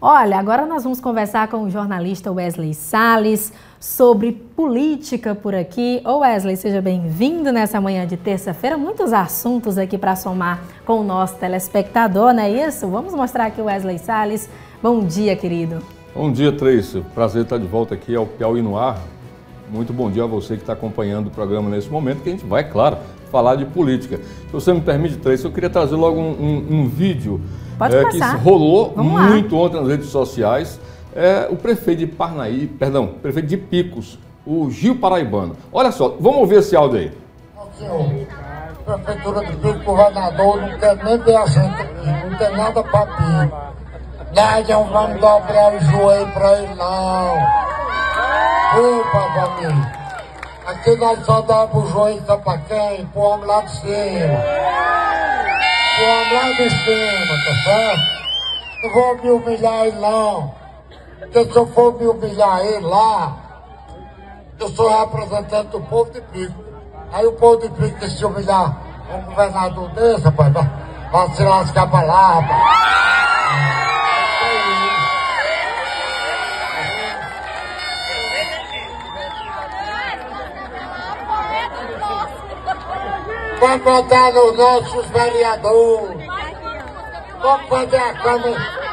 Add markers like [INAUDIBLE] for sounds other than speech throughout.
Olha, agora nós vamos conversar com o jornalista Wesley Sales sobre política por aqui. Ô Wesley, seja bem-vindo nessa manhã de terça-feira. Muitos assuntos aqui para somar com o nosso telespectador, não é isso? Vamos mostrar aqui o Wesley Sales. Bom dia, querido. Bom dia, Tracy. Prazer estar de volta aqui ao Piauí no Ar. Muito bom dia a você que está acompanhando o programa nesse momento, que a gente vai, claro, falar de política. Se você me permite, Tracy, eu queria trazer logo um, um, um vídeo é, que rolou muito ontem nas redes sociais. É, o prefeito de Parnaí, perdão, prefeito de Picos, o Gil Paraibano. Olha só, vamos ouvir esse áudio aí. Senhor, Prefeitura de Picos, governador, não quer nem ver a gente aqui, não tem nada para pedir. Nós não vamos dobrar o joelho para ele, não. Ô, papai, aqui nós só damos o joelho para quem? Pro homem lá de cima o lá de cima, tá certo? Não vou me humilhar ele não. Porque se eu for me humilhar ele lá, eu sou representante do povo de Pico. Aí o povo de Pico tem que se humilhar um governador desse, rapaz, vai se lascar pra lá, rapaz. Vamos votar nos nossos vereadores. Vamos fazer a Câmara.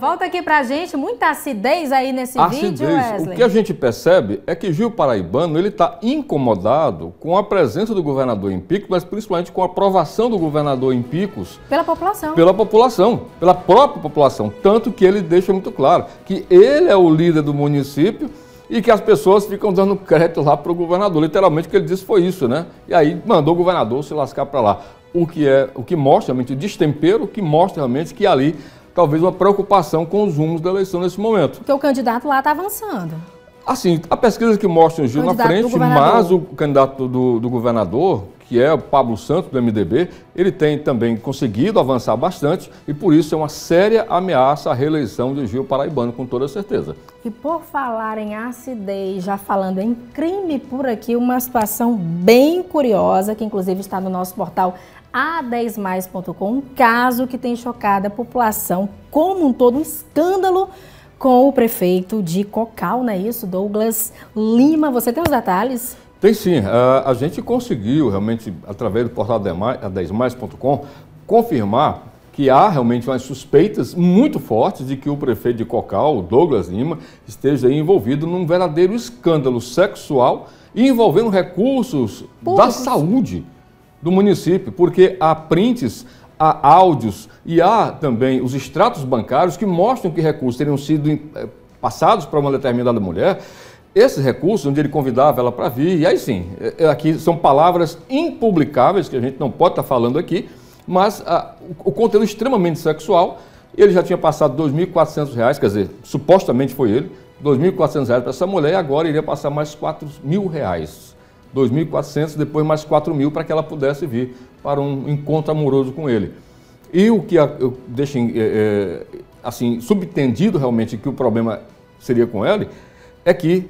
Volta aqui pra gente, muita acidez aí nesse acidez. vídeo, Wesley. O que a gente percebe é que Gil Paraibano ele está incomodado com a presença do governador em Picos, mas principalmente com a aprovação do governador em Picos. Pela população. Pela população, pela própria população. Tanto que ele deixa muito claro que ele é o líder do município e que as pessoas ficam dando crédito lá para o governador. Literalmente o que ele disse foi isso, né? E aí mandou o governador se lascar para lá. O que é, o que mostra realmente o destempero, que mostra realmente que ali talvez uma preocupação com os rumos da eleição nesse momento. Porque o candidato lá está avançando. Assim, a pesquisa que mostra o Gil na frente, mas o candidato do, do governador, que é o Pablo Santos, do MDB, ele tem também conseguido avançar bastante e por isso é uma séria ameaça à reeleição de Gil Paraibano, com toda certeza. E por falar em acidez, já falando em crime por aqui, uma situação bem curiosa, que inclusive está no nosso portal a10mais.com, um caso que tem chocado a população como um todo, um escândalo com o prefeito de Cocal, não é isso? Douglas Lima. Você tem os detalhes? Tem sim. Uh, a gente conseguiu realmente, através do portal a10mais.com, confirmar que há realmente umas suspeitas muito fortes de que o prefeito de Cocal, Douglas Lima, esteja envolvido num verdadeiro escândalo sexual envolvendo recursos Públicos. da saúde do município, porque há prints, há áudios e há também os extratos bancários que mostram que recursos teriam sido eh, passados para uma determinada mulher. Esses recursos, onde ele convidava ela para vir, e aí sim, eh, aqui são palavras impublicáveis que a gente não pode estar falando aqui, mas ah, o, o conteúdo extremamente sexual, ele já tinha passado R$ 2.400, quer dizer, supostamente foi ele, R$ 2.400 para essa mulher e agora iria passar mais R$ reais. 2.400, depois mais 4 mil para que ela pudesse vir para um encontro amoroso com ele. E o que eu deixo é, assim, subtendido realmente que o problema seria com ele, é que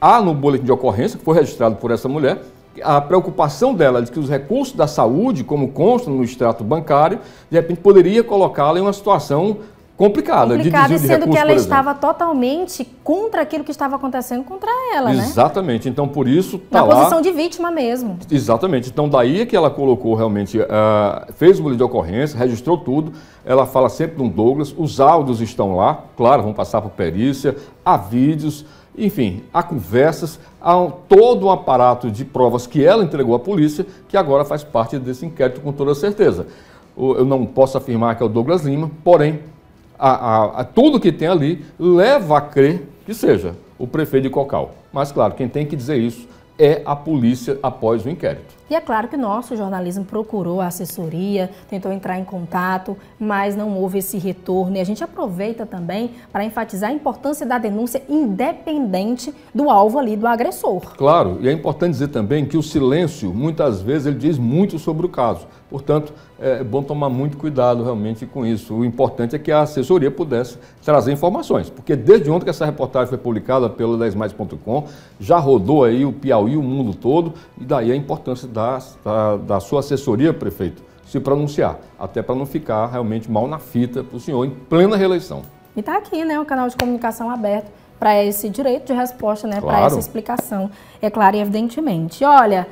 há no boletim de ocorrência, que foi registrado por essa mulher, a preocupação dela de que os recursos da saúde, como consta no extrato bancário, de repente poderia colocá-la em uma situação complicada. Complicada, de sendo recursos, que ela estava totalmente contra aquilo que estava acontecendo contra ela, Exatamente. né? Exatamente. Então, por isso, tá Na lá... posição de vítima mesmo. Exatamente. Então, daí é que ela colocou realmente, uh, fez o boletim de ocorrência, registrou tudo. Ela fala sempre do Douglas, os áudios estão lá, claro, vão passar por perícia, há vídeos, enfim, há conversas, há todo um aparato de provas que ela entregou à polícia, que agora faz parte desse inquérito com toda certeza. Eu não posso afirmar que é o Douglas Lima, porém, a, a, a, tudo que tem ali leva a crer que seja o prefeito de Cocal. Mas, claro, quem tem que dizer isso é a polícia após o inquérito. E é claro que o nosso jornalismo procurou a assessoria, tentou entrar em contato, mas não houve esse retorno. E a gente aproveita também para enfatizar a importância da denúncia independente do alvo ali, do agressor. Claro, e é importante dizer também que o silêncio, muitas vezes, ele diz muito sobre o caso. Portanto, é bom tomar muito cuidado realmente com isso. O importante é que a assessoria pudesse trazer informações, porque desde ontem que essa reportagem foi publicada pelo 10mais.com, já rodou aí o Piauí, o mundo todo, e daí a importância da, da, da sua assessoria, prefeito, se pronunciar, até para não ficar realmente mal na fita para o senhor em plena reeleição. E está aqui, né, o canal de comunicação aberto para esse direito de resposta, né, Claro. para essa explicação. É claro e evidentemente. Olha,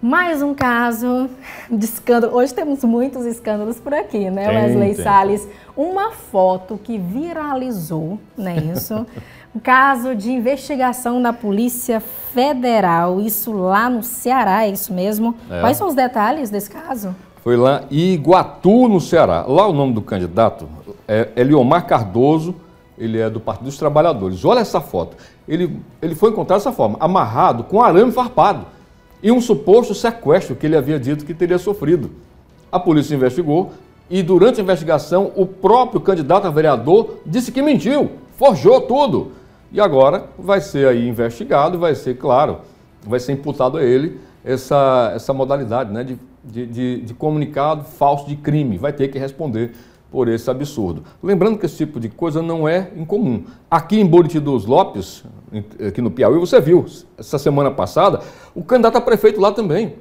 mais um caso de escândalo. Hoje temos muitos escândalos por aqui, né, Tem, Wesley tem. Salles? Uma foto que viralizou, não é isso? [LAUGHS] Um caso de investigação da Polícia Federal, isso lá no Ceará, é isso mesmo? É. Quais são os detalhes desse caso? Foi lá em Iguatu, no Ceará. Lá o nome do candidato é Eliomar Cardoso, ele é do Partido dos Trabalhadores. Olha essa foto. Ele, ele foi encontrado dessa forma, amarrado com arame farpado e um suposto sequestro que ele havia dito que teria sofrido. A polícia investigou e durante a investigação o próprio candidato a vereador disse que mentiu, forjou tudo. E agora vai ser aí investigado, vai ser, claro, vai ser imputado a ele essa, essa modalidade né, de, de, de, de comunicado falso de crime. Vai ter que responder por esse absurdo. Lembrando que esse tipo de coisa não é incomum. Aqui em Buriti dos Lopes, aqui no Piauí, você viu, essa semana passada, o candidato a prefeito lá também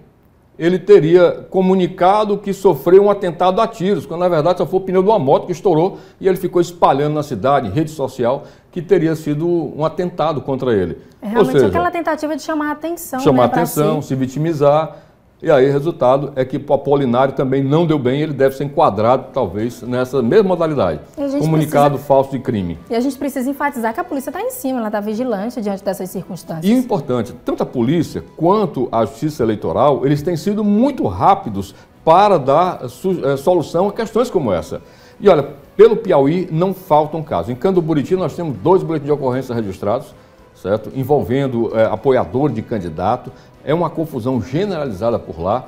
ele teria comunicado que sofreu um atentado a tiros, quando na verdade só foi o pneu de uma moto que estourou e ele ficou espalhando na cidade, em rede social, que teria sido um atentado contra ele. É realmente aquela tentativa de chamar a atenção. chamar né, pra atenção, si. se vitimizar. E aí o resultado é que o Apolinário também não deu bem, ele deve ser enquadrado, talvez, nessa mesma modalidade. Comunicado falso de crime. E a gente precisa enfatizar que a polícia está em cima, ela está vigilante diante dessas circunstâncias. E o importante, tanto a polícia quanto a justiça eleitoral, eles têm sido muito rápidos para dar eh, solução a questões como essa. E olha, pelo Piauí não faltam casos. Em Candoburiti nós temos dois boletins de ocorrência registrados, certo? Envolvendo eh, apoiador de candidato. É uma confusão generalizada por lá.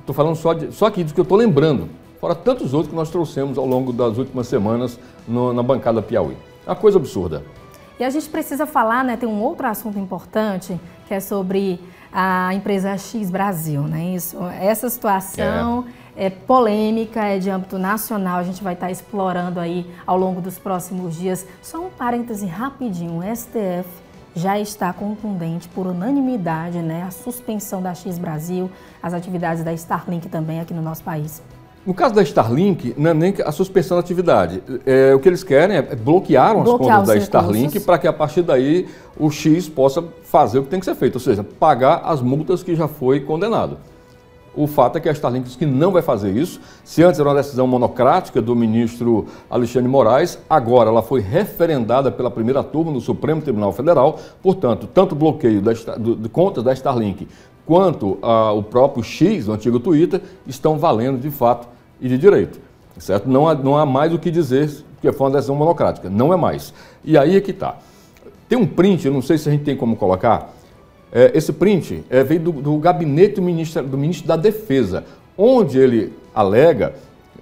Estou falando só, de, só aqui do que eu estou lembrando, fora tantos outros que nós trouxemos ao longo das últimas semanas no- na bancada Piauí. É uma coisa absurda. E a gente precisa falar, né, tem um outro assunto importante, que é sobre a empresa X Brasil, né? Isso, essa situação é. Polêmica, é de âmbito nacional, a gente vai estar explorando aí ao longo dos próximos dias. Só um parêntese rapidinho, o STF já está contundente por unanimidade, né, a suspensão da X Brasil, as atividades da Starlink também aqui no nosso país. No caso da Starlink, não é nem a suspensão da atividade. É, o que eles querem é bloquear as contas da Starlink para que a partir daí o X possa fazer o que tem que ser feito, ou seja, pagar as multas que já foi condenado. O fato é que a Starlink diz que não vai fazer isso. Se antes era uma decisão monocrática do ministro Alexandre Moraes, agora ela foi referendada pela primeira turma no Supremo Tribunal Federal. Portanto, tanto o bloqueio da do- de contas da Starlink quanto ah, o próprio X, o antigo Twitter, estão valendo de fato e de direito. Certo? Não, há, não há mais o que dizer que foi uma decisão monocrática. Não é mais. E aí é que está. Tem um print, eu não sei se a gente tem como colocar. É, esse print é, veio do, do gabinete do ministro, do ministro da Defesa, onde ele alega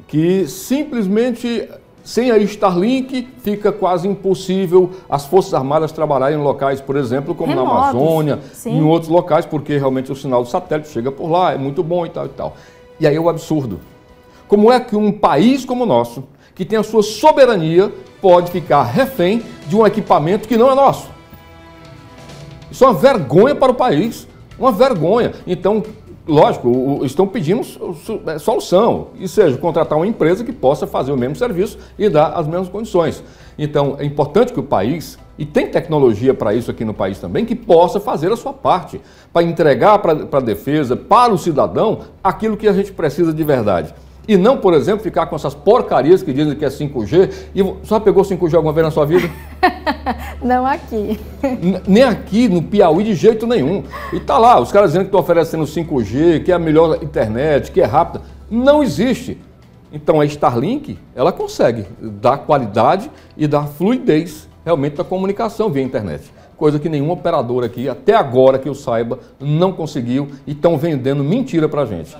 que simplesmente sem a Starlink fica quase impossível as Forças Armadas trabalharem em locais, por exemplo, como na Remotos, Amazônia, sim. em outros locais, porque realmente o sinal do satélite chega por lá, é muito bom e tal e tal. E aí é o absurdo. Como é que um país como o nosso, que tem a sua soberania, pode ficar refém de um equipamento que não é nosso? Isso é uma vergonha para o país, uma vergonha. Então, lógico, estão pedindo é, solução, e seja, contratar uma empresa que possa fazer o mesmo serviço e dar as mesmas condições. Então, é importante que o país, e tem tecnologia para isso aqui no país também, que possa fazer a sua parte, para entregar para a defesa, para o cidadão, aquilo que a gente precisa de verdade. E não, por exemplo, ficar com essas porcarias que dizem que é 5G. E só pegou 5G alguma vez na sua vida? [LAUGHS] Não aqui. Nem aqui no Piauí de jeito nenhum. E tá lá, os caras dizendo que estão oferecendo 5G, que é a melhor internet, que é rápida. Não existe. Então a Starlink, ela consegue dar qualidade e dar fluidez realmente da comunicação via internet. Coisa que nenhum operador aqui, até agora que eu saiba, não conseguiu e estão vendendo mentira pra gente.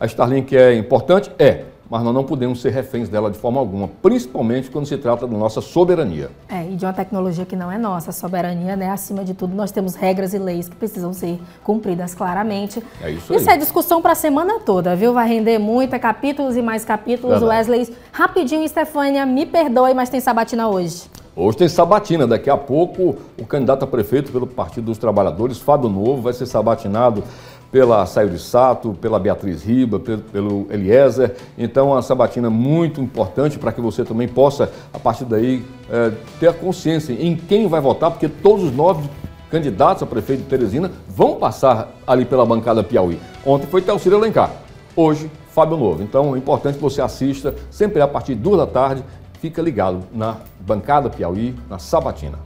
A Starlink é importante? É, mas nós não podemos ser reféns dela de forma alguma, principalmente quando se trata da nossa soberania. É, e de uma tecnologia que não é nossa, a soberania, né? Acima de tudo, nós temos regras e leis que precisam ser cumpridas claramente. É isso Isso aí. é discussão para a semana toda, viu? Vai render muita, capítulos e mais capítulos. Verdade. Wesley, rapidinho, Stefânia, me perdoe, mas tem sabatina hoje. Hoje tem sabatina, daqui a pouco o candidato a prefeito pelo Partido dos Trabalhadores, Fábio Novo, vai ser sabatinado pela Sayuri Sato, pela Beatriz Riba, pelo, Eliezer. Então, a sabatina muito importante para que você também possa, a partir daí, é, ter a consciência em quem vai votar, porque todos os nove candidatos a prefeito de Teresina vão passar ali pela bancada Piauí. Ontem foi Telciro Alencar, hoje Fábio Novo. Então, é importante que você assista sempre a partir de duas da tarde. Fica ligado na bancada Piauí, na sabatina.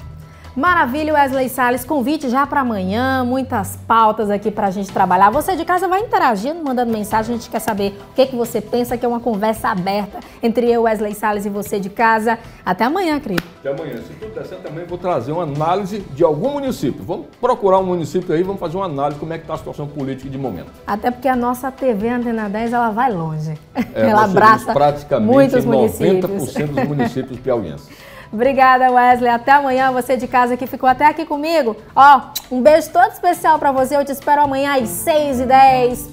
Maravilha, Wesley Salles. Convite já para amanhã, muitas pautas aqui para a gente trabalhar. Você de casa vai interagindo, mandando mensagem. A gente quer saber o que, que você pensa, que é uma conversa aberta entre eu, Wesley Salles, e você de casa. Até amanhã, querido. Até amanhã. Se tudo der certo, também vou trazer uma análise de algum município. Vamos procurar um município aí, vamos fazer uma análise de como é que está a situação política de momento. Até porque a nossa TV Antena 10, ela vai longe. É, ela abraça praticamente muitos 90% municípios. dos municípios piauienses. Obrigada, Wesley. Até amanhã. Você de casa que ficou até aqui comigo. Ó, um beijo todo especial para você. Eu te espero amanhã às 6h10.